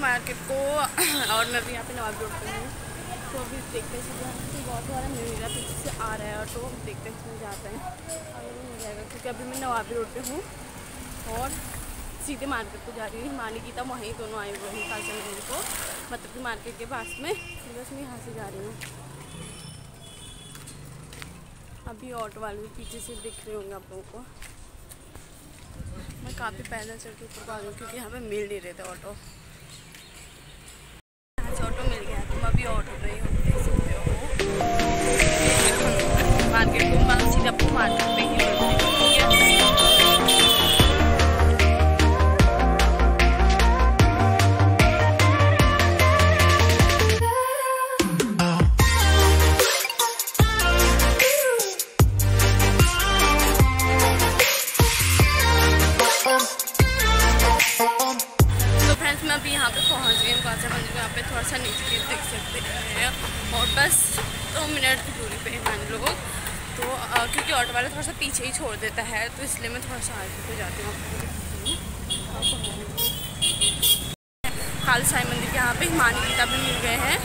Market को, और मैं भी यहाँ पे नवाब रोड पर हूँ। तो अभी देखते हैं, सुबह बहुत सारा मिल रहा है, पीछे आ रहा है ऑटो देखते हैं इसमें जाते हैं। अगर मिल जाएगा, क्योंकि अभी मैं नवाबी रोड पे हूँ, और सीधे मार्केट को जा रही हूँ। मानी गीता वहीं दोनों आए हुए हैं खासा को मतलब कि मार्केट के पास में। बस मैं यहाँ से जा रही हूँ। अभी ऑटो वाले पीछे से दिख रहे होंगे आप लोगों को। मैं काफ़ी पैदल चल के ऊपर आ रही हूँ क्योंकि पे मिल नहीं रहे थे ऑटो। ऑटो वाला थोड़ा सा पीछे ही छोड़ देता है तो इसलिए मैं थोड़ा सा आगे को जाती हूँ। खालसाई मंदिर के यहाँ पे हिमानी किताबें मिल गए हैं।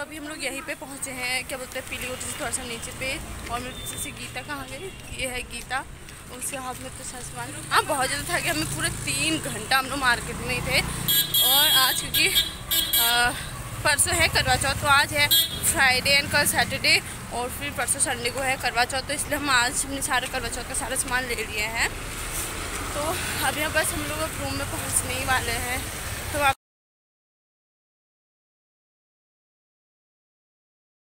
अभी हम लोग यहीं पे पहुँचे हैं, क्या बोलते हैं, पीली से थोड़ा सा नीचे पे। और मेरे पीछे से गीता कहाँ गई? ये है गीता उसके हाथ में तो सामान हाँ बहुत ज़्यादा था कि हमें पूरे तीन घंटा हम लोग मार्केट में ही थे। और आज क्योंकि परसों है करवा चौथ तो आज है फ्राइडे एंड कल सैटरडे और फिर परसों संडे को है करवा चौथ तो इसलिए हम आज हमने सारे करवा चौथ का सारा सामान ले लिए हैं। तो अभी बस हम लोग अब रूम में पहुँचने ही वाले हैं।